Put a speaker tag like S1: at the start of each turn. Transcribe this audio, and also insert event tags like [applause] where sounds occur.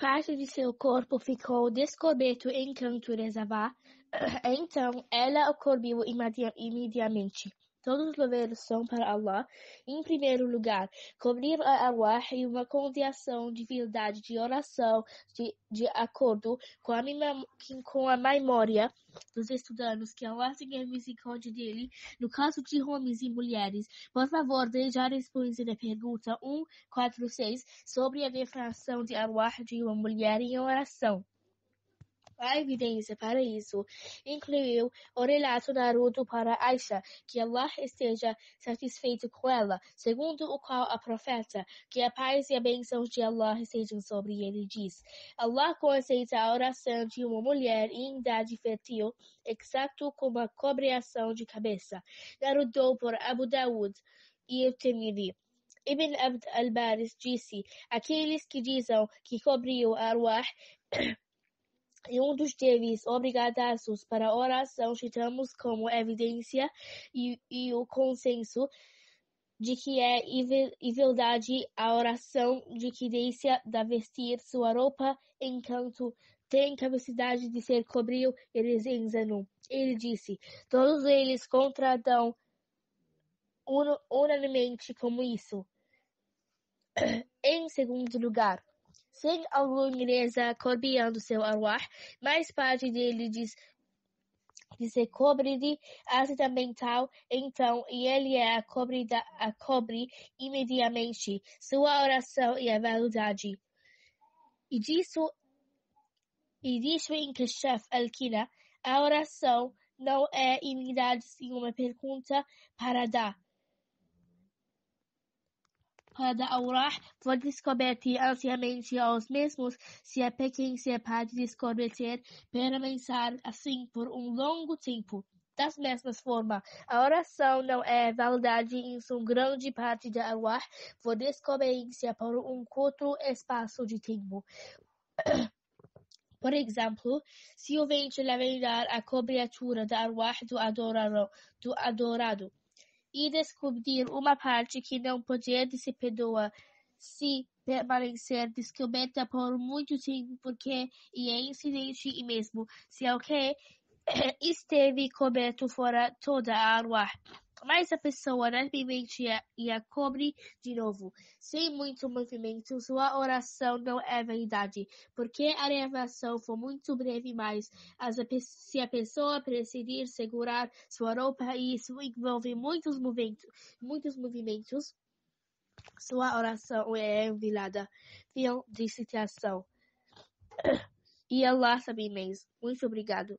S1: parte de seu corpo ficou descoberto enquanto rezava, [clears throat] então ela o cobriu imediatamente. Todos os louvores são para Allah. Em primeiro lugar, cobrir a arwah e uma condição de verdade de oração de, de acordo com a, com a memória dos estudantes que Allah tenha misericórdia dele. No caso de homens e mulheres, por favor, deixe a resposta da pergunta 146 sobre a definição de arwah de uma mulher em oração. A evidência para isso incluiu o relato Naruto para Aisha, que Allah esteja satisfeito com ela, segundo o qual a profeta, que a paz e a bênção de Allah estejam sobre ele, diz: Allah conceita a oração de uma mulher em idade fértil, exato como a cobriação de cabeça. Naruto por Abu Dawud e o Tirmidhi. Ibn Abd al-Baris disse: Aqueles que dizem que cobriu a arwah e um dos deveres obrigatórios para a oração citamos como evidência e, e o consenso de que é igualdade a oração de que deixa de vestir sua roupa enquanto tem capacidade de ser cobrido eles ensinam. Ele disse, todos eles contradão unanimemente como isso. [clears throat] em segundo lugar, sem alguma copiando seu arwah, mais parte dele diz de ser cobre de mental, então, e ele é a cobre, da, a cobre imediatamente sua oração e a verdade. E disso, e disso em Kashaf al-Kina, a oração não é sim uma pergunta para dar da Aurah foi descoberto ansiamente aos mesmos se a pequena pode descobrir permanecer assim por um longo tempo. Das mesmas formas, a oração não é verdade em sua grande parte da Aurah foi descoberta por um curto espaço de tempo. Por exemplo, se o vento levantar a cobertura da arwah do adorado, do adorado e descobrir uma parte que não podia se se permanecer descoberta por muito tempo porque é incidente e mesmo se alguém [coughs] esteve coberto fora toda a água mas a pessoa rapidamente e a cobre de novo. Sem muito movimento, sua oração não é verdade, porque a revelação foi muito breve, mas se a pessoa decidir segurar sua roupa e isso envolve muitos movimentos, muitos movimentos, sua oração é envilada. Fim de citação. [coughs] E Allah sabe mesmo. Muito obrigado.